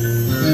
Mm-hmm.